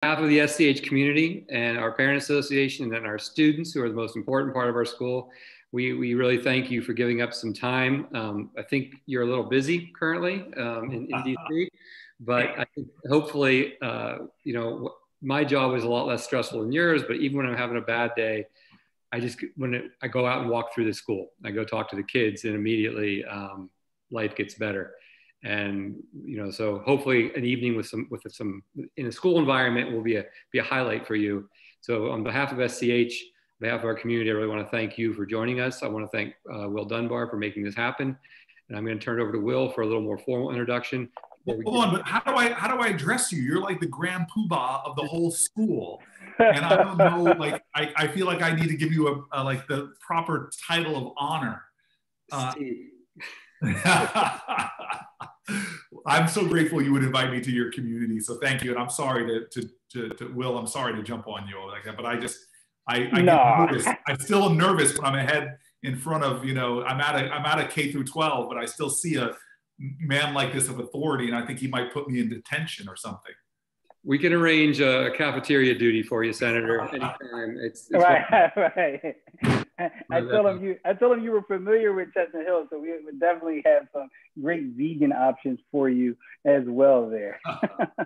behalf of the SCH community and our parent association and our students who are the most important part of our school, we, we really thank you for giving up some time. Um, I think you're a little busy currently um, in, in DC, but I think hopefully, uh, you know, my job is a lot less stressful than yours, but even when I'm having a bad day, I just, when it, I go out and walk through the school, I go talk to the kids and immediately um, life gets better and you know so hopefully an evening with some with some in a school environment will be a be a highlight for you so on behalf of SCH on behalf of our community I really want to thank you for joining us I want to thank uh, Will Dunbar for making this happen and I'm going to turn it over to Will for a little more formal introduction Hold on, but how do I how do I address you? You're like the grand poobah of the whole school, and I don't know. Like I, I feel like I need to give you a, a like the proper title of honor. Uh, I'm so grateful you would invite me to your community. So thank you. And I'm sorry to, to, to, to Will, I'm sorry to jump on you like that, but I just, I, I no. get nervous. I still am nervous when I'm ahead in front of, you know, I'm at a, I'm at a K through 12, but I still see a man like this of authority. And I think he might put me in detention or something. We can arrange a cafeteria duty for you, Senator, anytime. It's, it's right, right. I told him you. I told him you were familiar with Chestnut Hill, so we would definitely have some great vegan options for you as well there.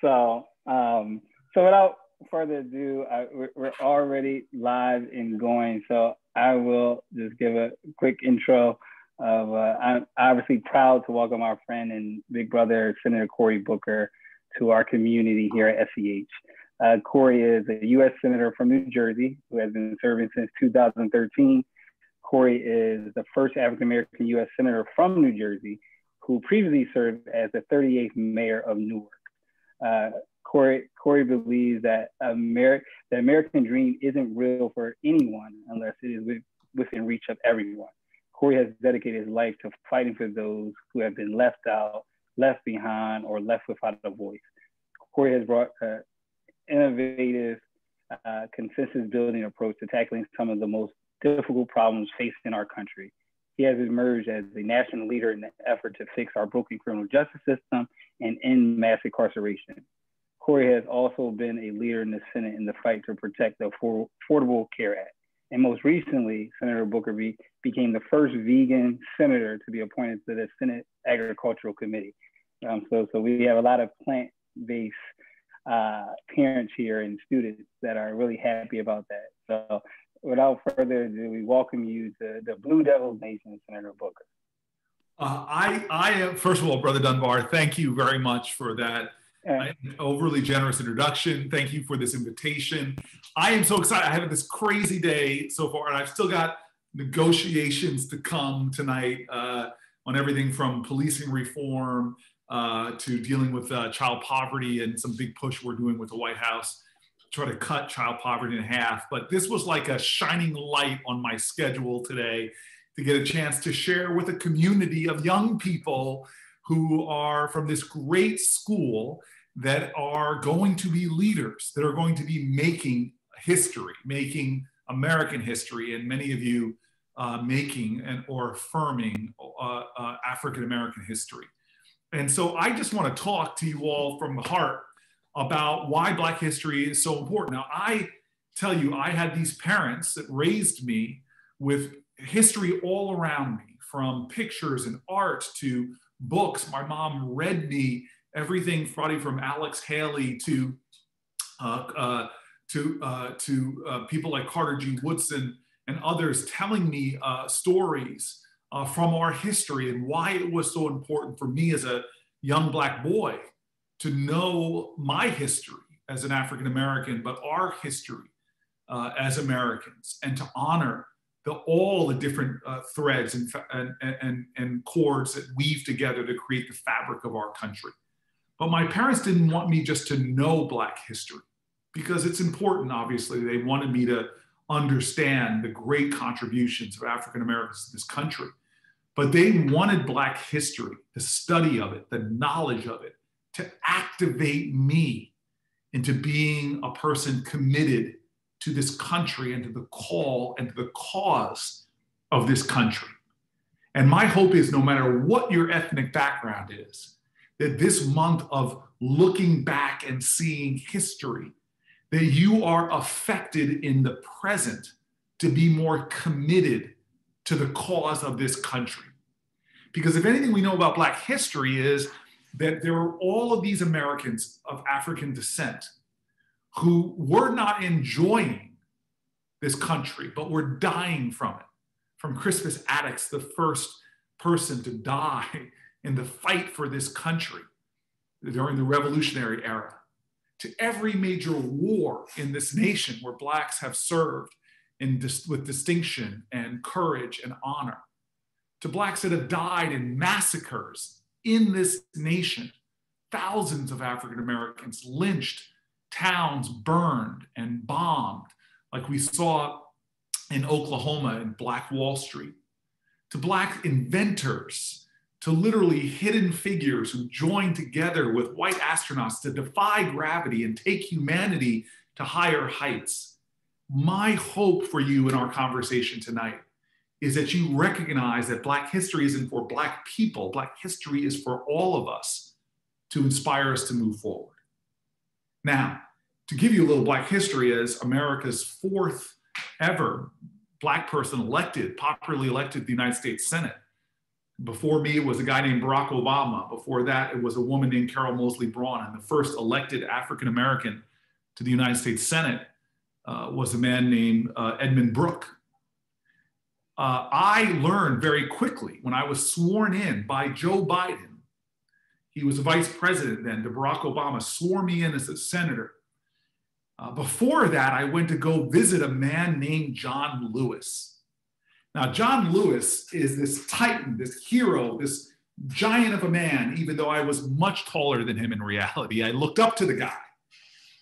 so, um, so without further ado, I, we're already live and going. So I will just give a quick intro of. Uh, I'm obviously proud to welcome our friend and big brother Senator Cory Booker to our community here at SCH. Uh, Cory is a U.S. Senator from New Jersey who has been serving since 2013. Cory is the first African American U.S. Senator from New Jersey who previously served as the 38th Mayor of Newark. Uh, Cory, Cory believes that Ameri- the American dream isn't real for anyone unless it is with, within reach of everyone. Cory has dedicated his life to fighting for those who have been left out, left behind, or left without a voice. Cory has brought uh, innovative uh, consensus building approach to tackling some of the most difficult problems faced in our country. He has emerged as a national leader in the effort to fix our broken criminal justice system and end mass incarceration. Cory has also been a leader in the Senate in the fight to protect the Affordable Care Act. And most recently, Senator Booker be, became the first vegan senator to be appointed to the Senate Agricultural Committee. Um, so, so we have a lot of plant-based uh, parents here and students that are really happy about that. So without further ado, we welcome you to the Blue Devils Nation, Senator Booker. Uh, I, I first of all, Brother Dunbar, thank you very much for that uh, overly generous introduction. Thank you for this invitation. I am so excited. I had this crazy day so far, and I've still got negotiations to come tonight uh, on everything from policing reform uh, to dealing with uh, child poverty and some big push we're doing with the White House to try to cut child poverty in half. But this was like a shining light on my schedule today to get a chance to share with a community of young people who are from this great school that are going to be leaders, that are going to be making history, making American history, and many of you uh, making and or affirming uh, uh, African American history. And so I just want to talk to you all from the heart about why Black history is so important. Now, I tell you, I had these parents that raised me with history all around me, from pictures and art to books. My mom read me everything from Alex Haley to uh, uh, to uh, to uh, people like Carter G. Woodson and others telling me uh, stories uh, from our history and why it was so important for me as a young black boy to know my history as an African American, but our history uh, as Americans, and to honor the, all the different uh, threads and, and, and, and cords that weave together to create the fabric of our country. But my parents didn't want me just to know Black history because it's important, obviously. They wanted me to understand the great contributions of African Americans to this country. But they wanted Black history, the study of it, the knowledge of it, to activate me into being a person committed to this country and to the call and to the cause of this country. And my hope is no matter what your ethnic background is, that this month of looking back and seeing history, that you are affected in the present to be more committed to the cause of this country. Because if anything we know about Black history is that there are all of these Americans of African descent who were not enjoying this country, but were dying from it. From Crispus Attucks, the first person to die in the fight for this country during the Revolutionary era, to every major war in this nation where Blacks have served in dis- with distinction and courage and honor, to Blacks that have died in massacres in this nation, thousands of African Americans lynched, towns burned and bombed, like we saw in Oklahoma and Black Wall Street, to Black inventors, to literally hidden figures who joined together with white astronauts to defy gravity and take humanity to higher heights. My hope for you in our conversation tonight is that you recognize that Black history isn't for Black people, Black history is for all of us to inspire us to move forward. Now, to give you a little Black history as America's fourth ever Black person elected, popularly elected to the United States Senate. Before me, was a guy named Barack Obama. Before that, it was a woman named Carol Moseley Braun. And the first elected African American to the United States Senate uh, was a man named uh, Edmund Brooke. Uh, I learned very quickly when I was sworn in by Joe Biden. He was vice president then, to Barack Obama, swore me in as a senator. Uh, before that, I went to go visit a man named John Lewis. Now, John Lewis is this titan, this hero, this giant of a man, even though I was much taller than him in reality. I looked up to the guy.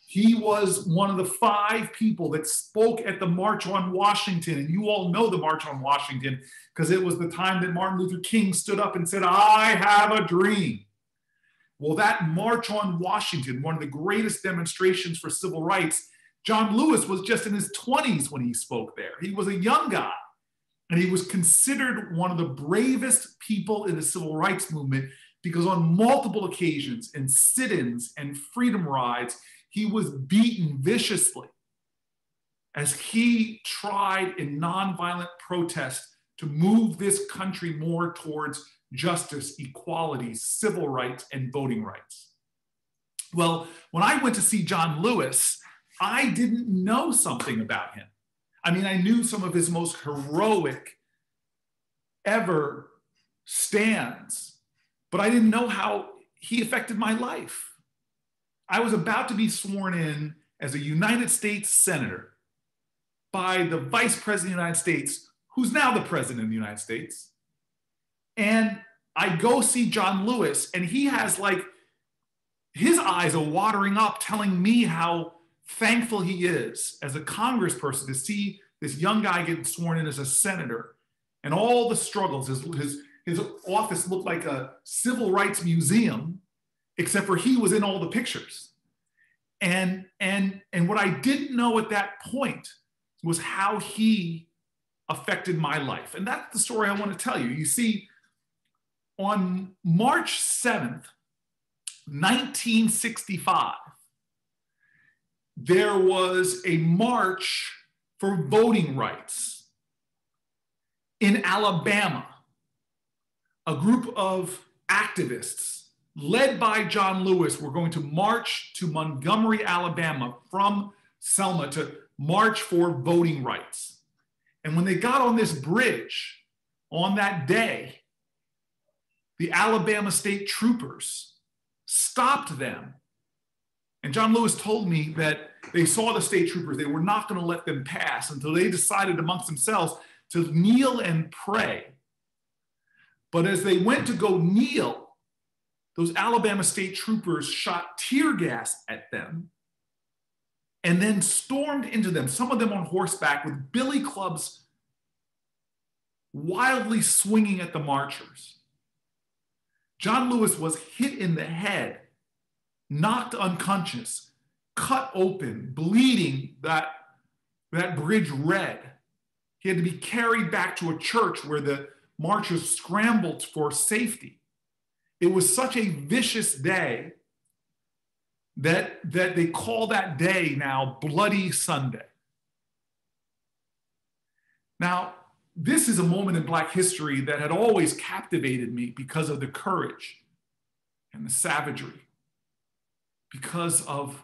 He was one of the five people that spoke at the March on Washington. And you all know the March on Washington because it was the time that Martin Luther King stood up and said, I have a dream. Well, that March on Washington, one of the greatest demonstrations for civil rights, John Lewis was just in his 20s when he spoke there. He was a young guy, and he was considered one of the bravest people in the civil rights movement because on multiple occasions in sit ins and freedom rides, he was beaten viciously as he tried in nonviolent protest to move this country more towards justice, equality, civil rights, and voting rights. Well, when I went to see John Lewis, I didn't know something about him. I mean, I knew some of his most heroic ever stands, but I didn't know how he affected my life. I was about to be sworn in as a United States Senator by the Vice President of the United States, who's now the President of the United States. And I go see John Lewis, and he has like, his eyes are watering up, telling me how thankful he is as a congressperson to see this young guy get sworn in as a senator and all the struggles. His, his, his office looked like a civil rights museum except for he was in all the pictures. And, and, and what I didn't know at that point was how he affected my life. And that's the story I want to tell you. You see, on March 7th, 1965, there was a march for voting rights in Alabama. A group of activists led by John Lewis, were going to march to Montgomery, Alabama from Selma to march for voting rights. And when they got on this bridge on that day, the Alabama state troopers stopped them. And John Lewis told me that they saw the state troopers, they were not going to let them pass until they decided amongst themselves to kneel and pray. But as they went to go kneel, those Alabama state troopers shot tear gas at them and then stormed into them, some of them on horseback with billy clubs wildly swinging at the marchers. John Lewis was hit in the head, knocked unconscious, cut open, bleeding that, that bridge red. He had to be carried back to a church where the marchers scrambled for safety. it was such a vicious day that, that they call that day now Bloody Sunday. Now, this is a moment in Black history that had always captivated me because of the courage and the savagery, because of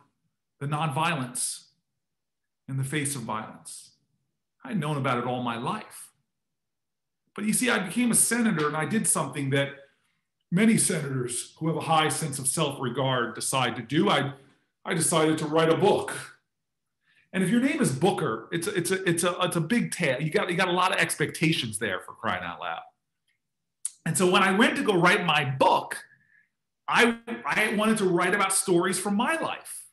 the nonviolence in the face of violence. I'd known about it all my life. But you see, I became a senator and I did something that many senators who have a high sense of self regard decide to do. I, I decided to write a book. And if your name is Booker, it's a, it's a, it's a, it's a big tale. You got, you got a lot of expectations there for crying out loud. And so when I went to go write my book, I, I wanted to write about stories from my life.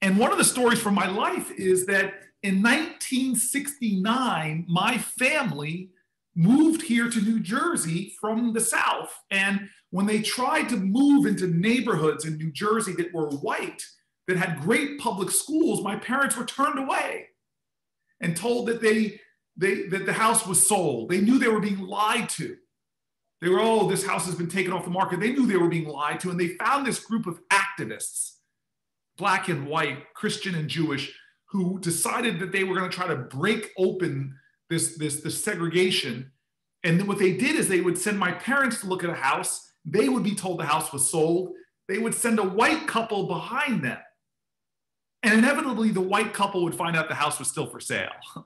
And one of the stories from my life is that in 1969, my family moved here to New Jersey from the South. And when they tried to move into neighborhoods in New Jersey that were white, that had great public schools, my parents were turned away and told that they, they that the house was sold. They knew they were being lied to. They were, oh, this house has been taken off the market. They knew they were being lied to, and they found this group of activists, black and white, Christian and Jewish, who decided that they were going to try to break open this, this, this segregation. And then what they did is they would send my parents to look at a house. They would be told the house was sold. They would send a white couple behind them. And inevitably, the white couple would find out the house was still for sale.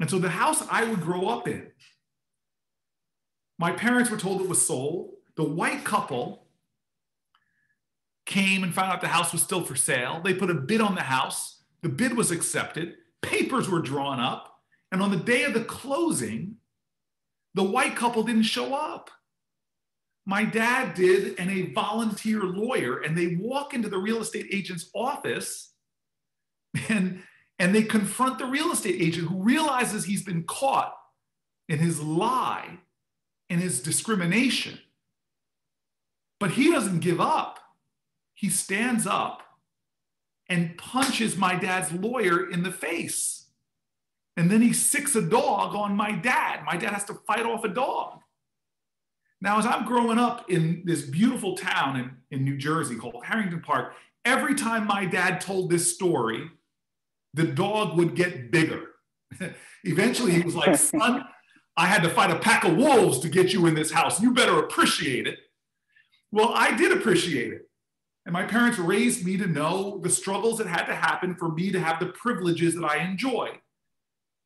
And so the house I would grow up in, my parents were told it was sold. The white couple came and found out the house was still for sale. They put a bid on the house. The bid was accepted. Papers were drawn up. And on the day of the closing, the white couple didn't show up. My dad did, and a volunteer lawyer, and they walk into the real estate agent's office and, and they confront the real estate agent who realizes he's been caught in his lie, in his discrimination. But he doesn't give up. He stands up and punches my dad's lawyer in the face. And then he sicks a dog on my dad. My dad has to fight off a dog. Now, as I'm growing up in this beautiful town in, in New Jersey called Harrington Park, every time my dad told this story, the dog would get bigger. Eventually, he was like, Son, I had to fight a pack of wolves to get you in this house. You better appreciate it. Well, I did appreciate it. And my parents raised me to know the struggles that had to happen for me to have the privileges that I enjoy.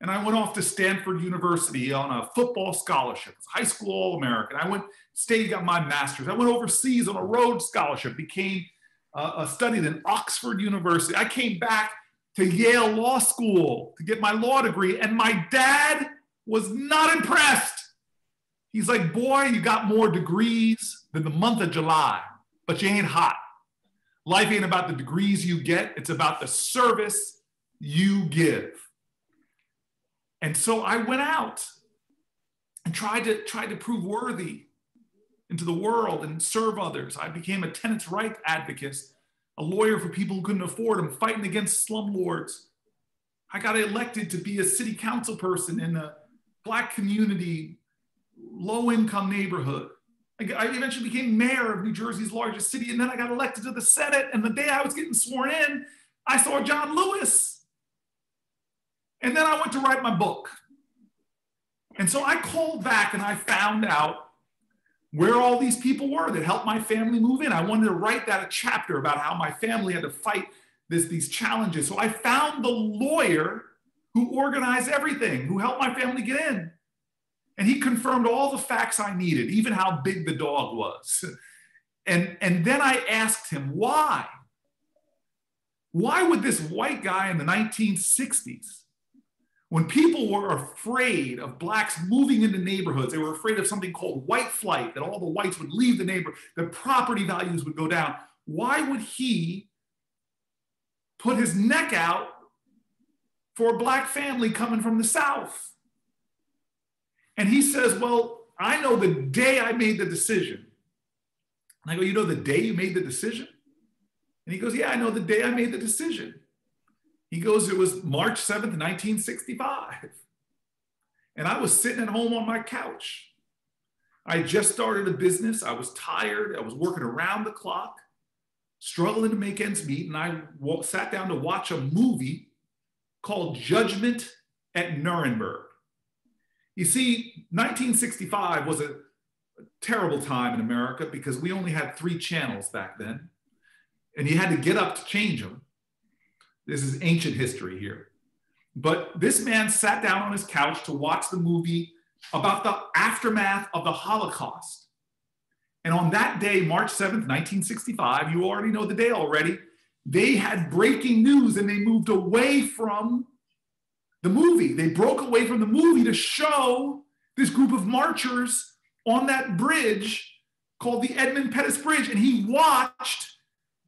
And I went off to Stanford University on a football scholarship, high school All American. I went, stayed, got my master's. I went overseas on a Rhodes scholarship, became uh, studied in Oxford University. I came back to Yale Law School to get my law degree, and my dad was not impressed. He's like, Boy, you got more degrees than the month of July, but you ain't hot. Life ain't about the degrees you get, it's about the service you give. And so I went out and tried to tried to prove worthy into the world and serve others. I became a tenants' rights advocate, a lawyer for people who couldn't afford them, fighting against slumlords. I got elected to be a city council person in a black community, low income neighborhood. I eventually became mayor of New Jersey's largest city, and then I got elected to the Senate. And the day I was getting sworn in, I saw John Lewis and then I went to write my book. And so I called back and I found out where all these people were that helped my family move in. I wanted to write that a chapter about how my family had to fight this, these challenges. So I found the lawyer who organized everything, who helped my family get in. And he confirmed all the facts I needed, even how big the dog was. And, and then I asked him, why? Why would this white guy in the 1960s when people were afraid of blacks moving into neighborhoods, they were afraid of something called white flight, that all the whites would leave the neighborhood, that property values would go down. Why would he put his neck out for a black family coming from the South? And he says, Well, I know the day I made the decision. And I go, You know the day you made the decision? And he goes, Yeah, I know the day I made the decision. He goes, It was March 7th, 1965. And I was sitting at home on my couch. I just started a business. I was tired. I was working around the clock, struggling to make ends meet. And I sat down to watch a movie called Judgment at Nuremberg. You see, 1965 was a, terrible time in America because we only had three channels back then, and you had to get up to change them. This is ancient history here. But this man sat down on his couch to watch the movie about the aftermath of the Holocaust. And on that day, March 7th, 1965, you already know the day already, they had breaking news and they moved away from the movie. They broke away from the movie to show this group of marchers on that bridge called the Edmund Pettus Bridge. And he watched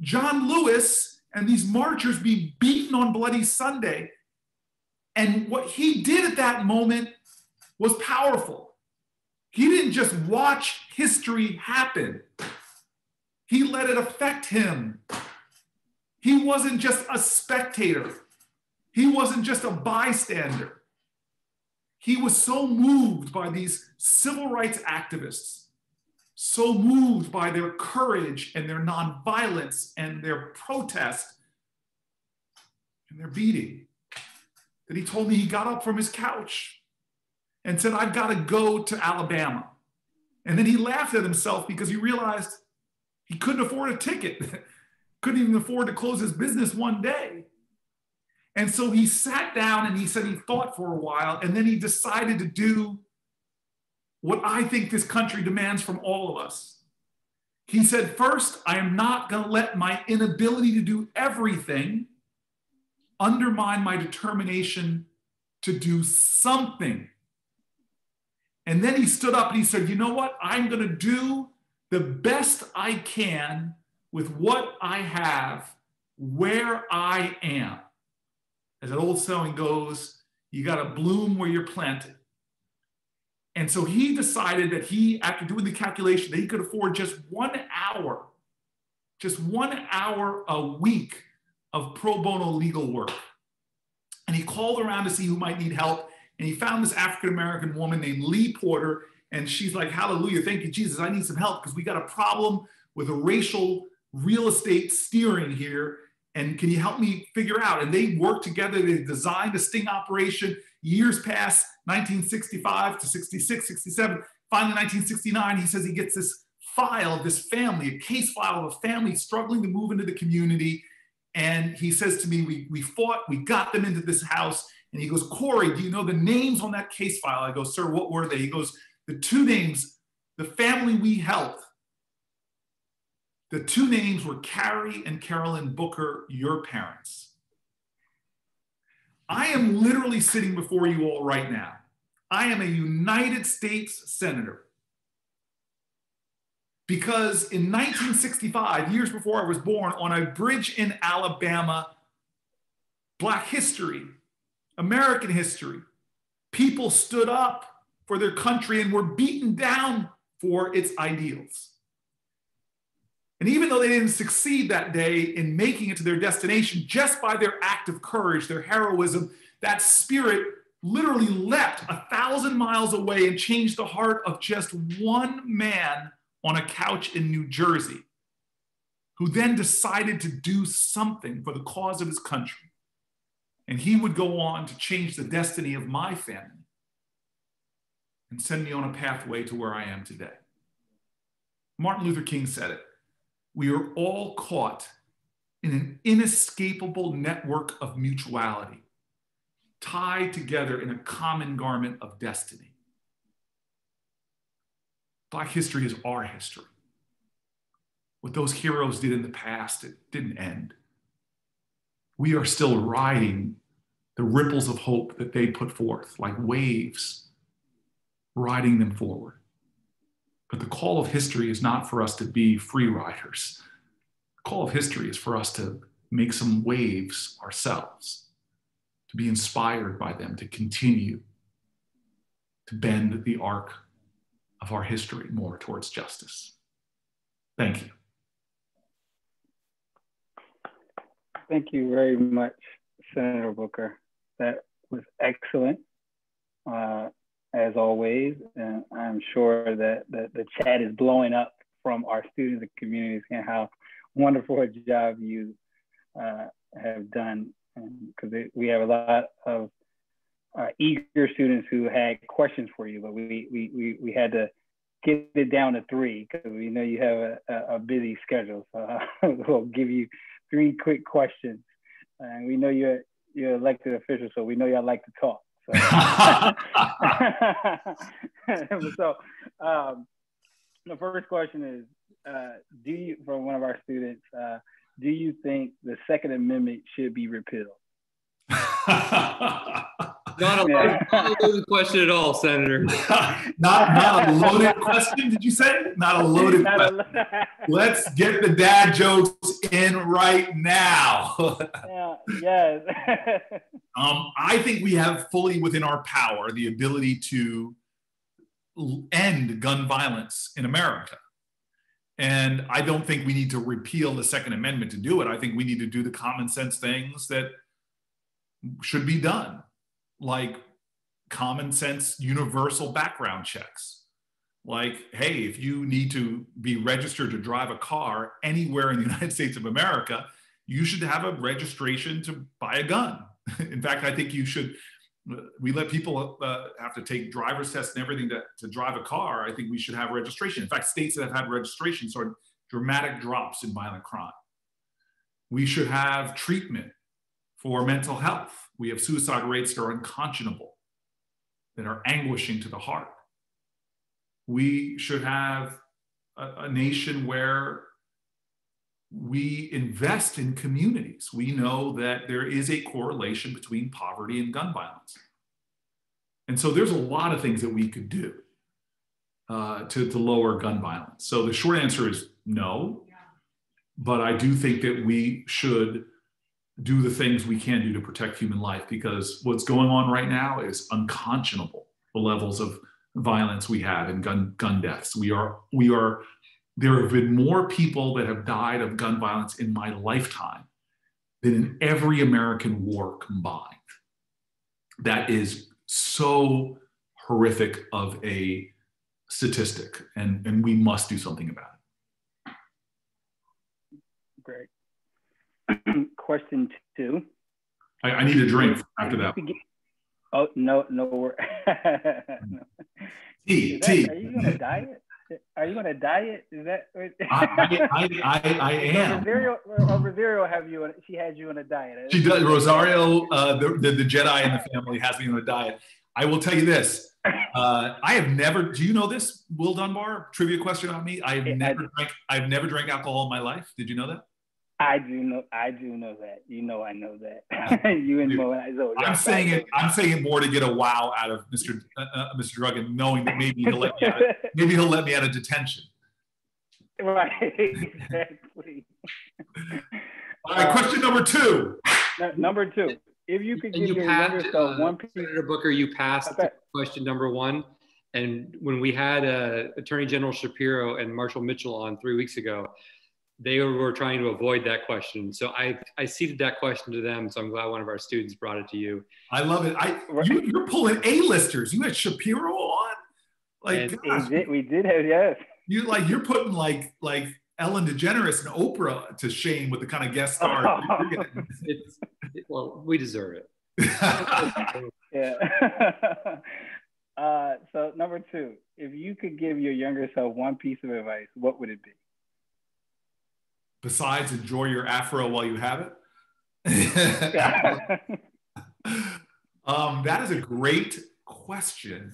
John Lewis and these marchers be beaten on Bloody Sunday. And what he did at that moment was powerful. He didn't just watch history happen, he let it affect him. He wasn't just a spectator, he wasn't just a bystander. He was so moved by these civil rights activists, so moved by their courage and their nonviolence and their protest and their beating that he told me he got up from his couch and said, I've got to go to Alabama. And then he laughed at himself because he realized he couldn't afford a ticket, couldn't even afford to close his business one day. And so he sat down and he said he thought for a while, and then he decided to do what I think this country demands from all of us. He said, First, I am not going to let my inability to do everything undermine my determination to do something and then he stood up and he said, You know what? I'm going to do the best I can with what I have where I am. As that old saying goes, you got to bloom where you're planted. And so he decided that he, after doing the calculation, that he could afford just one hour, just one hour a week of pro bono legal work. And he called around to see who might need help and he found this African American woman named Lee Porter. And she's like, Hallelujah, thank you, Jesus. I need some help because we got a problem with a racial real estate steering here. And can you help me figure out? And they worked together. They designed a sting operation. Years past 1965 to 66, 67. Finally, 1969, he says he gets this file of this family, a case file of a family struggling to move into the community. And he says to me, we, we fought, we got them into this house. And he goes, Cory, do you know the names on that case file? I go, sir, what were they? He goes, the two names, the family we helped, the two names were Cary and Carolyn Booker, your parents. I am literally sitting before you all right now. I am a United States Senator. Because in 1965, years before I was born, on a bridge in Alabama, Black history American history. People stood up for their country and were beaten down for its ideals. And even though they didn't succeed that day in making it to their destination, just by their act of courage, their heroism, that spirit literally leapt a thousand miles away and changed the heart of just one man on a couch in New Jersey, who then decided to do something for the cause of his country. And he would go on to change the destiny of my family and send me on a pathway to where I am today. Martin Luther King said it. We are all caught in an inescapable network of mutuality, tied together in a common garment of destiny. Black history is our history. What those heroes did in the past, it didn't end we are still riding the ripples of hope that they put forth, like waves, riding them forward. But the call of history is not for us to be free riders. The call of history is for us to make some waves ourselves, to be inspired by them, to continue to bend the arc of our history more towards justice. Thank you. Thank you very much, Senator Booker. That was excellent. Uh, as always. And I'm sure that the, the chat is blowing up from our students and communities and how wonderful a job you uh, have done. Because we have a lot of uh, eager students who had questions for you, but we, we, we, we had to get it down to three because we know you have a, a, busy schedule. So we'll give you three quick questions. And we know you're, you're elected official, so we know y'all like to talk. So, so um, the first question is, uh, do you, for one of our students, uh, do you think the Second Amendment should be repealed? Not a, yeah. not a loaded question at all, Senator. not, not a loaded question, did you say? Not a loaded not question. A Let's get the dad jokes in right now. yeah, yes. um, I think we have fully within our power the ability to end gun violence in America. And I don't think we need to repeal the Second Amendment to do it. I think we need to do the common sense things that should be done, like common sense universal background checks. Like, hey, if you need to be registered to drive a car anywhere in the United States of America, you should have a registration to buy a gun. in fact, I think you should we let people uh, have to take driver's tests and everything to, to drive a car. I think we should have registration. In fact, states that have had registration saw dramatic drops in violent crime. We should have treatment for mental health. We have suicide rates that are unconscionable, that are anguishing to the heart. We should have a, a nation where we invest in communities. We know that there is a correlation between poverty and gun violence. And so there's a lot of things that we could do uh, to, to lower gun violence. So the short answer is no, but I do think that we should do the things we can do to protect human life because what's going on right now is unconscionable the levels of violence we have and gun gun deaths we are we are there have been more people that have died of gun violence in my lifetime than in every American war combined. That is so horrific of a statistic, and, and we must do something about it. Great. Question two. I, I, need a drink after that. Oh, no, no. no. Tea, tea. Are you on a diet? Are you on a diet? Is that? I, I, I, I, am. Rosario, Rosario have you? She has you on a diet. She does. Rosario, uh, the, the, the Jedi in the family, has me on a diet. I will tell you this. Uh, I have never. Do you know this, Will Dunbar? Trivia question on me. I have never drank. I've never drank alcohol in my life. Did you know that? I do know. I do know that. You know, I know that. you and Mo and I. I'm saying it. I'm saying it more to get a wow out of Mr. Uh, uh, Mr. Druggan, knowing that maybe he'll let me. Out of, maybe he'll let me out of detention. Right. Exactly. All right. Question number two. number two. If you could give you your passed, younger self uh, one piece. Senator Booker, you passed okay. question number one. And when we had uh, Attorney General Shapiro and Marshall Mitchell on three weeks ago, they were trying to avoid that question. So I, I ceded that question to them. So I'm glad one of our students brought it to you. I love it. I you, are pulling A-listers. You had Shapiro on. Like did, we did have yes. You like you're putting like like Ellen DeGeneres and Oprah to shame with the kind of guest star. it's, it, well, we deserve it. yeah. uh, so number two, if you could give your younger self one piece of advice, what would it be? Besides enjoy your afro while you have it? um, that is a great question.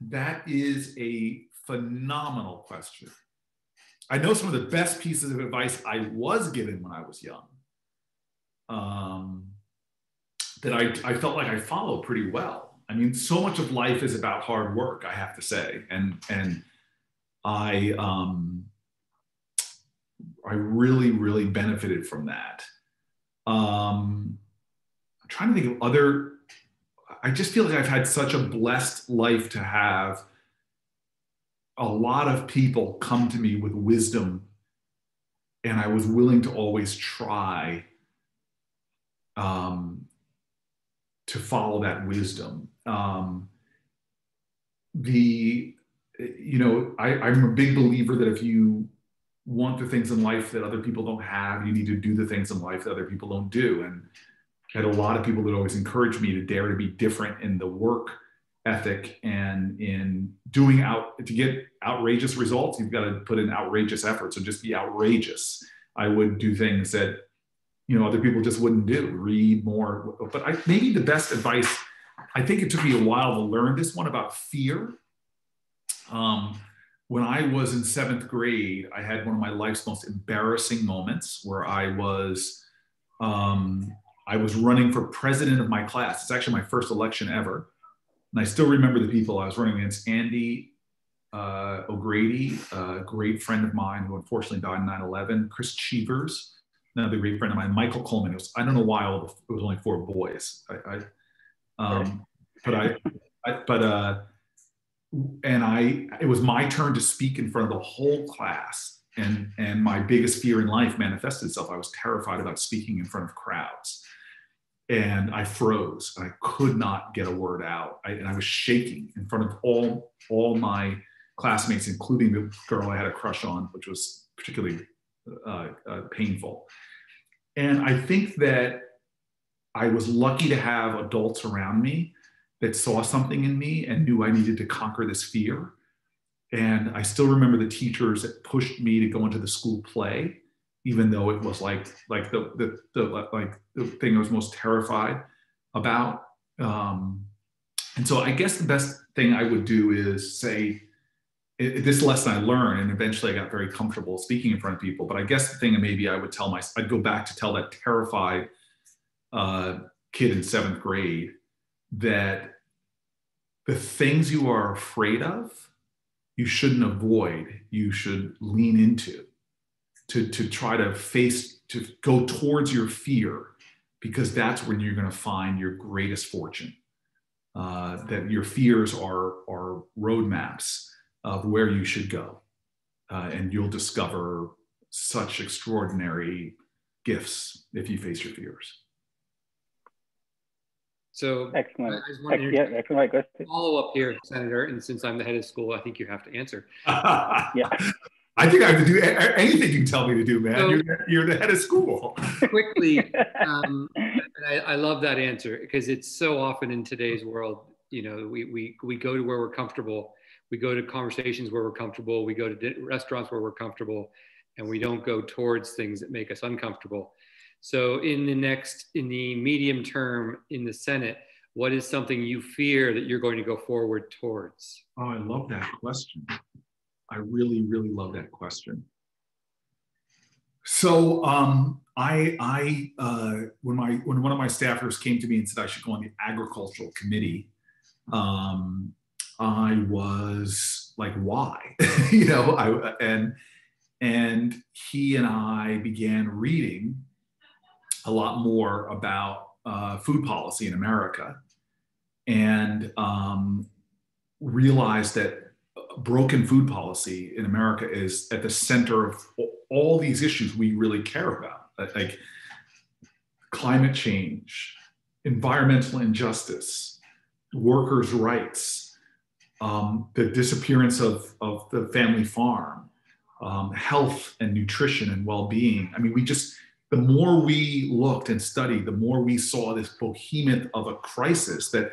That is a phenomenal question. I know some of the best pieces of advice I was given when I was young um, that I, I felt like I followed pretty well. I mean, so much of life is about hard work, I have to say. And, and I, um, I really, really benefited from that. Um, I'm trying to think of other, I just feel like I've had such a blessed life to have a lot of people come to me with wisdom, and I was willing to always try um, to follow that wisdom. Um, the you know I, i'm a big believer that if you want the things in life that other people don't have. You need to do the things in life that other people don't do. And I had a lot of people that always encouraged me to dare to be different in the work ethic and in doing out to get outrageous results you've got to put in outrageous effort so just be outrageous. I would do things that you know other people just wouldn't do. Read more. But i maybe the best advice i think it took me a while to learn this one about fear. Um, when i was in seventh grade i had one of my life's most embarrassing moments where i was um, i was running for president of my class it's actually my first election ever and I still remember the people I was running against. Andy uh, O'Grady, a great friend of mine who unfortunately died in 9/11. Chris Cheevers, another great friend of mine. Michael Coleman. It was I don't know why all the, it was only four boys. I, I um, but I, I but uh, and I it was my turn to speak in front of the whole class. And, and my biggest fear in life manifested itself. I was terrified about speaking in front of crowds and I froze. I could not get a word out, I, and I was shaking in front of all all my classmates, including the girl I had a crush on, which was particularly uh, uh, painful. And I think that I was lucky to have adults around me that saw something in me and knew I needed to conquer this fear. And I still remember the teachers that pushed me to go into the school play even though it was like like the the, the like the thing I was most terrified about. Um, and so I guess the best thing I would do is say it, this lesson I learned, and eventually I got very comfortable speaking in front of people. But I guess the thing maybe I would tell my I'd go back to tell that terrified uh, kid in seventh grade that the things you are afraid of, you shouldn't avoid. You should lean into to, to try to face, to go towards your fear, because that's when you're going to find your greatest fortune. Uh, that your fears are, are roadmaps of where you should go. Uh, and you'll discover such extraordinary gifts if you face your fears. So excellent. I just want to yeah, excellent. follow up here, Senator. And since I'm the head of school, I think you have to answer. yeah. I think I have to do anything you tell me to do, man. So, you're, you're, the head of school. quickly, um, I, I, love that answer because it's so often in today's world, you know, we, we, we go to where we're comfortable. We go to conversations where we're comfortable. We go to restaurants where we're comfortable and we don't go towards things that make us uncomfortable. So in the next, in the medium term in the Senate, what is something you fear that you're going to go forward towards? Oh, I love that question. I really, really love that question. So um, I, I uh, when my when one of my staffers came to me and said I should go on the agricultural committee, um, I was like, why? you know, I and and he and I began reading a lot more about uh, food policy in America, and um, realized that broken food policy in America is at the center of all these issues we really care about, like climate change, environmental injustice, workers' rights, um, the disappearance of, of the family farm, um, health and nutrition and well-being. I mean, we just the more we looked and studied, the more we saw this behemoth of a crisis that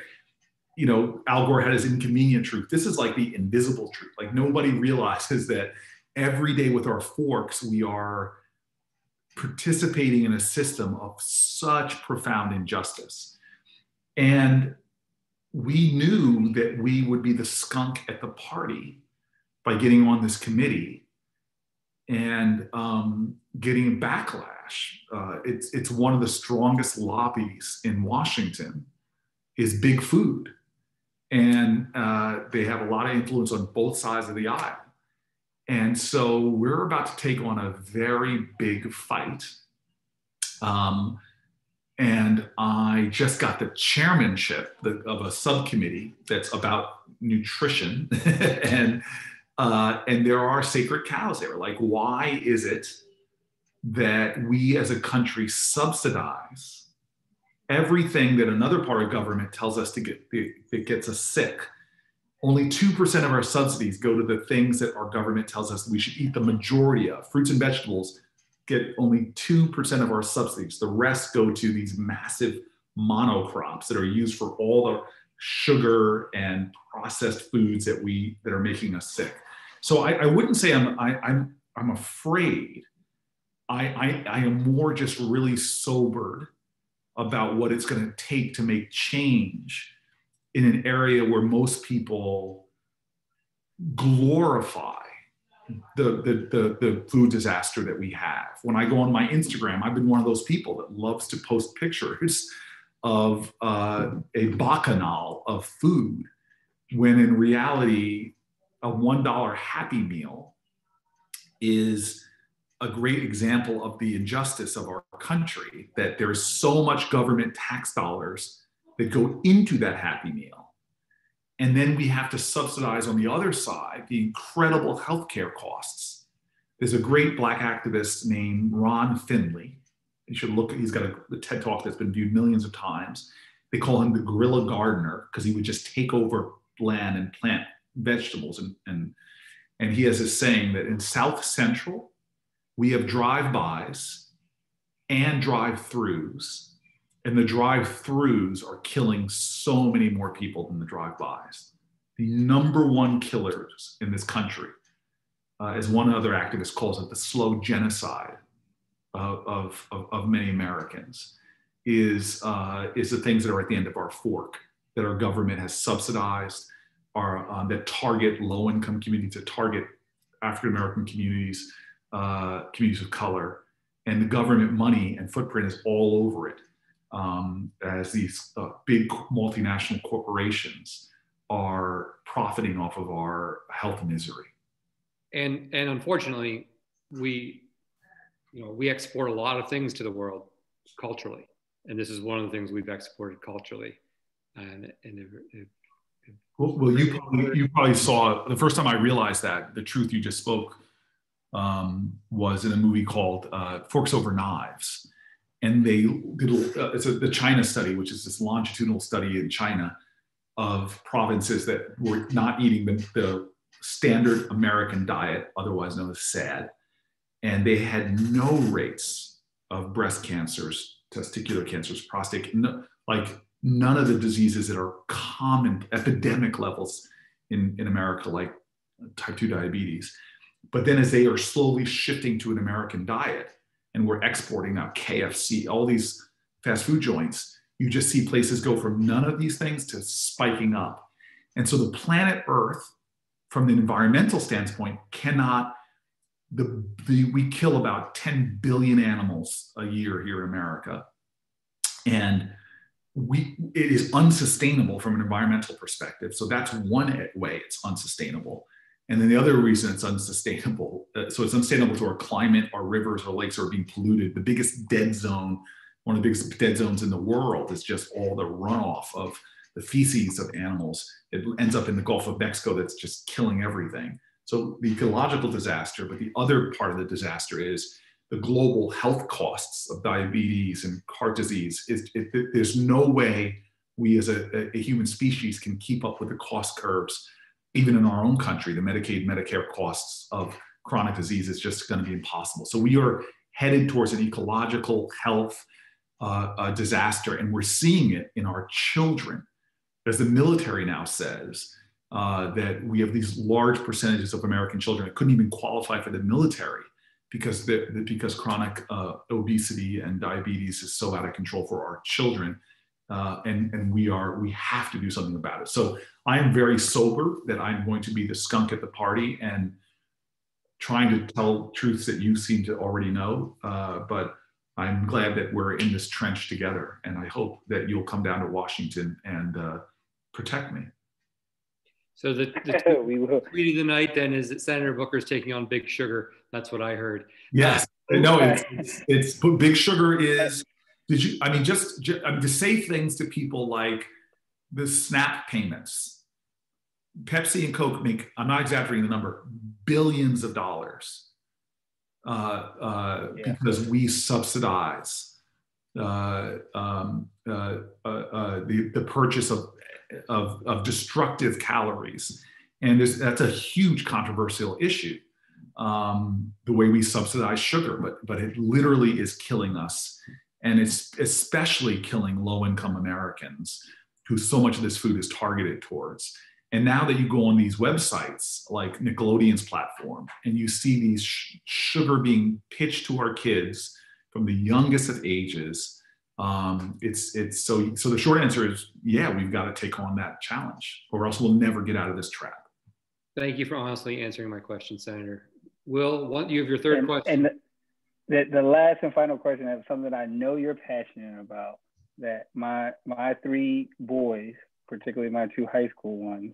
you know, Al Gore had his inconvenient truth. This is like the invisible truth. Like nobody realizes that every day with our forks, we are participating in a system of such profound injustice. And we knew that we would be the skunk at the party by getting on this committee and um, getting backlash. Uh, it's, it's one of the strongest lobbies in Washington is big food and uh, they have a lot of influence on both sides of the aisle. And so we're about to take on a very big fight. Um, and I just got the chairmanship of a subcommittee that's about nutrition, and uh, and there are sacred cows there. Like, why is it that we as a country subsidize everything that another part of government tells us to get that gets us sick Only 2% of our subsidies go to the things that our government tells us we should eat the majority of. Fruits and vegetables get only 2% of our subsidies. The rest go to these massive monocrops that are used for all the sugar and processed foods that we that are making us sick. So I, I wouldn't say I'm I, am i am I'm afraid. I, I I am more just really sobered about what it's going to take to make change in an area where most people glorify the, the, the, the, food disaster that we have. When I go on my Instagram, I've been one of those people that loves to post pictures of uh, a bacchanal of food, when in reality, a $1 Happy Meal is a great example of the injustice of our country that there's so much government tax dollars that go into that Happy Meal. And then we have to subsidize on the other side the incredible healthcare costs. There's a great black activist named Ron Finley. You should look, he's got a, a TED talk that's been viewed millions of times. They call him the guerrilla gardener because he would just take over land and plant vegetables. And, and, and he has this saying that in South Central, we have drive-bys and drive-throughs, and the drive-throughs are killing so many more people than the drive-bys. The number one killers in this country, uh, as one other activist calls it, the slow genocide of, of, of, many Americans, is, uh, is the things that are at the end of our fork that our government has subsidized, are, uh, that target low-income communities, that target African American communities, uh, communities of color, and the government money and footprint is all over it um, as these uh, big multinational corporations are profiting off of our health misery. And and unfortunately, we you know we export a lot of things to the world culturally, and this is one of the things we've exported culturally. And and it, it, well, well, you probably, you probably saw the first time I realized that the truth you just spoke um, was in a movie called uh, Forks Over Knives. And they did uh, it's a, the China study, which is this longitudinal study in China of provinces that were not eating the, the standard American diet, otherwise known as SAD. And they had no rates of breast cancers, testicular cancers, prostate, no, like none of the diseases that are common epidemic levels in, in America, like type 2 diabetes. But then as they are slowly shifting to an American diet, and we're exporting now KFC, all these fast food joints, you just see places go from none of these things to spiking up. And so the planet Earth, from the environmental standpoint, cannot, the, the, we kill about 10 billion animals a year here in America. And we, it is unsustainable from an environmental perspective. So that's one way it's unsustainable. And then the other reason it's unsustainable, uh, so it's unsustainable to our climate, our rivers, our lakes are being polluted. The biggest dead zone, one of the biggest dead zones in the world is just all the runoff of the feces of animals. It ends up in the Gulf of Mexico that's just killing everything. So the ecological disaster, but the other part of the disaster is the global health costs of diabetes and heart disease. Is, it, it, there's no way we as a, a human species can keep up with the cost curves even in our own country, the Medicaid, Medicare costs of chronic disease is just going to be impossible. So we are headed towards an ecological health uh, uh, disaster, and we're seeing it in our children. As the military now says, uh, that we have these large percentages of American children that couldn't even qualify for the military because because chronic uh, obesity and diabetes is so out of control for our children uh, and and we are we have to do something about it. So I am very sober that I'm going to be the skunk at the party and trying to tell truths that you seem to already know. Uh, but I'm glad that we're in this trench together, and I hope that you'll come down to Washington and uh, protect me. So the, the we will. tweet of the night then is that Senator Booker's taking on Big Sugar. That's what I heard. Yes, no, it's, it's, it's Big Sugar is did you, I mean, just, just I mean, to say things to people like the SNAP payments, Pepsi and Coke make, I'm not exaggerating the number, billions of dollars uh, uh, yeah. because we subsidize uh, um, uh, uh, uh, the, the purchase of, of, of destructive calories. And that's a huge controversial issue, um, the way we subsidize sugar, but, but it literally is killing us. And it's especially killing low income Americans who so much of this food is targeted towards. And now that you go on these websites like Nickelodeon's platform and you see these sh- sugar being pitched to our kids from the youngest of ages, um, it's it's so so the short answer is yeah, we've got to take on that challenge, or else we'll never get out of this trap. Thank you for honestly answering my question, Senator. Will, what you have your third and, question? And the, the, last and final question is something that I know you're passionate about. That my my three boys particularly my two high school ones,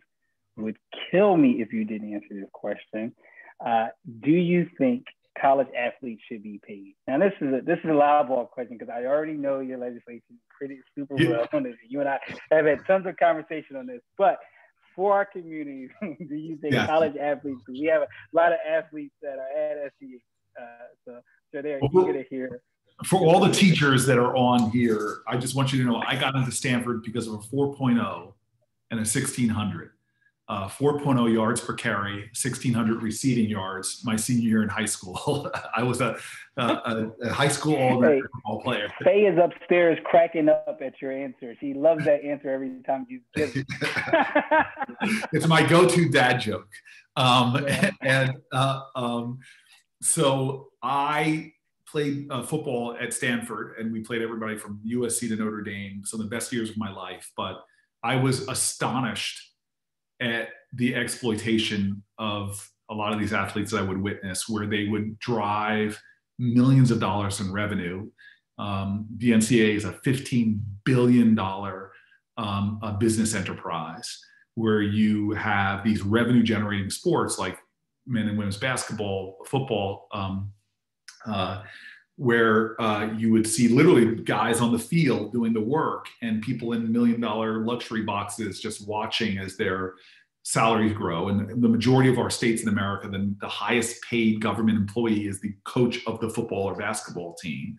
would kill me if you didn't answer this question. Uh, do you think college athletes should be paid? Now, this is a this is a loud ball question because I already know your legislation pretty super well on this. You and I have had tons of conversation on this, but for our community, do you think yeah. college athletes? We have a lot of athletes that are at SCH, uh, so so they're well, eager to hear for all the teachers that are on here, I just want you to know I got into Stanford because of a 4.0 and a 1600. Uh, 4.0 yards per carry, 1600 receiving yards. My senior year in high school, I was a, a, a high school all-American football player. Faye is upstairs cracking up at your answer. She loves that answer every time you give it. it's my go-to dad joke, um, yeah. and uh, um, so I played uh, football at Stanford, and we played everybody from USC to Notre Dame. So the best years of my life. But I was astonished at the exploitation of a lot of these athletes that I would witness, where they would drive millions of dollars in revenue. Um, the NCAA is a $15 billion um, business enterprise where you have these revenue generating sports like men and women's basketball, football, um, uh, where uh, you would see literally guys on the field doing the work and people in million dollar luxury boxes just watching as their salaries grow. And the majority of our states in America, the, the highest paid government employee is the coach of the football or basketball team.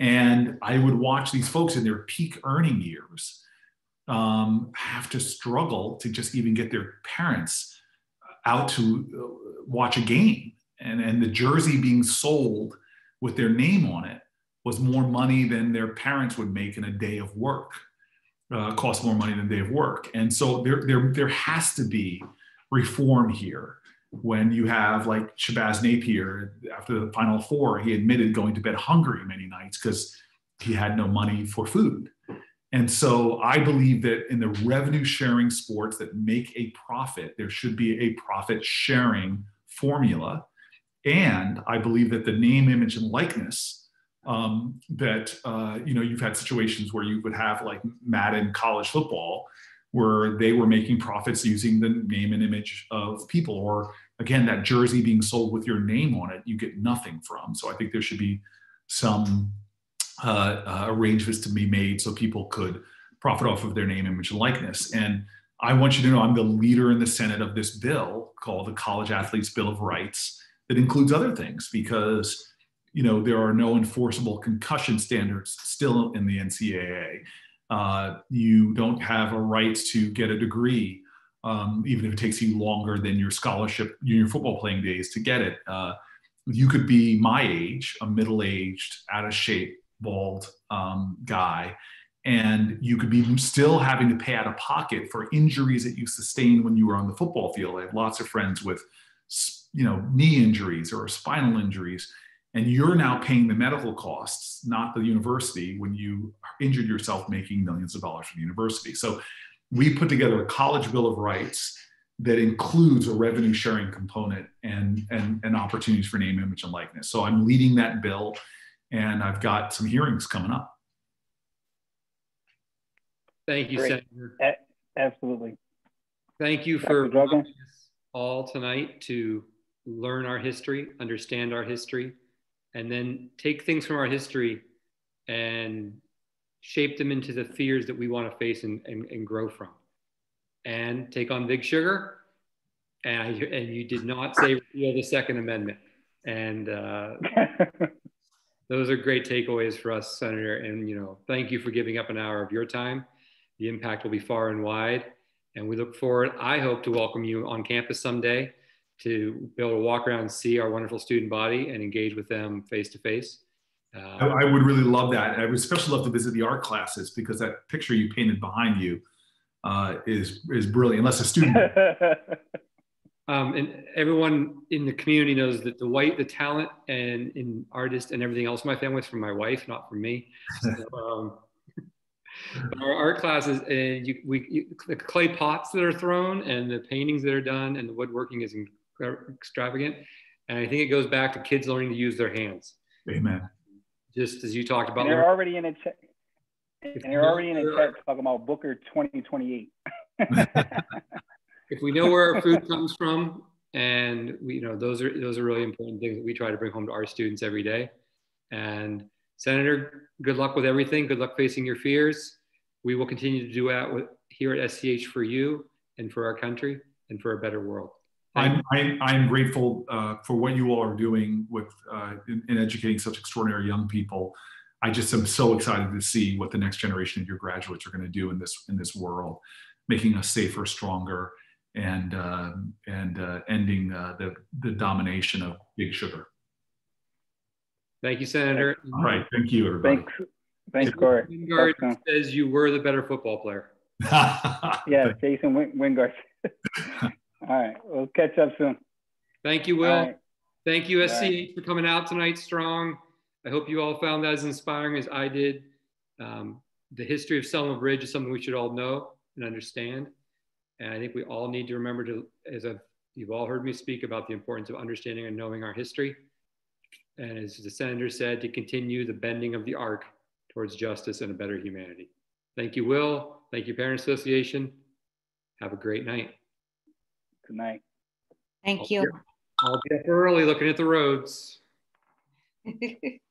And I would watch these folks in their peak earning years um, have to struggle to just even get their parents out to watch a game and, and the jersey being sold with their name on it was more money than their parents would make in a day of work, uh, cost more money than a day of work. And so there, there, there has to be reform here when you have like Shabazz Napier after the final four, he admitted going to bed hungry many nights because he had no money for food. And so I believe that in the revenue sharing sports that make a profit, there should be a profit sharing formula and I believe that the name, image, and likeness um, that uh, you know you've had situations where you would have like Madden college football, where they were making profits using the name and image of people, or again that jersey being sold with your name on it, you get nothing from. So I think there should be some uh, uh, arrangements to be made so people could profit off of their name, image, and likeness. And I want you to know I'm the leader in the Senate of this bill called the College Athletes Bill of Rights that includes other things because you know there are no enforceable concussion standards still in the NCAA. Uh, you don't have a right to get a degree, um, even if it takes you longer than your scholarship, your football playing days to get it. Uh, you could be my age, a middle-aged, out of shape, bald um, guy, and you could be still having to pay out of pocket for injuries that you sustained when you were on the football field. I have lots of friends with you know knee injuries or spinal injuries and you're now paying the medical costs not the university when you injured yourself making millions of dollars for the university. So we put together a college bill of rights that includes a revenue sharing component and, and, and opportunities for name image and likeness. So i'm leading that bill and i've got some hearings coming up thank you Great. senator absolutely thank you for us all tonight to learn our history, understand our history, and then take things from our history and shape them into the fears that we want to face and, and, and grow from. And take on big sugar. And, I, and you did not say repeal the Second Amendment. And uh, those are great takeaways for us, Senator. And, you know, thank you for giving up an hour of your time. The impact will be far and wide. And we look forward, I hope to welcome you on campus someday to be able to walk around and see our wonderful student body and engage with them face to face. I, I would really love that. I would especially love to visit the art classes because that picture you painted behind you uh, is is brilliant. Unless a student. um, and everyone in the community knows that the white, the talent, and in artists and everything else, my family is from my wife, not from me. So, um, our art classes and you, we you, the clay pots that are thrown and the paintings that are done and the woodworking is extravagant. And i think it goes back to kids learning to use their hands. Amen. Just as you talked about and they're already in a chat and they're already in a chat talking about booker 2028 if we know where our food comes from and we you know those are those are really important things that we try to bring home to our students every day. And Senator, good luck with everything. Good luck facing your fears. We will continue to do that with, here at SCH for you and for our country and for a better world. I'm, I'm, I'm, grateful uh, for what you all are doing with uh, in, in, educating such extraordinary young people. I just am so excited to see what the next generation of your graduates are going to do in this in this world, making us safer, stronger, and uh, and uh, ending uh, the the domination of big sugar. Thank you, Senator. All right. Thank you, everybody. Thanks, Thanks Cory. Wingard says you were the better football player. yeah, Jason Wingard. All right. We'll catch up soon. Thank you, Will. Right. Thank you, SC, right. for coming out tonight strong. I hope you all found that as inspiring as I did. Um, the history of Selma Bridge is something we should all know and understand. And I think we all need to remember to, as I've, you've all heard me speak about the importance of understanding and knowing our history and as the senator said, to continue the bending of the arc towards justice and a better humanity. Thank you, Will. Thank you, Parent Association. Have a great night. Good night. Thank I'll you. Be, I'll be up early looking at the roads.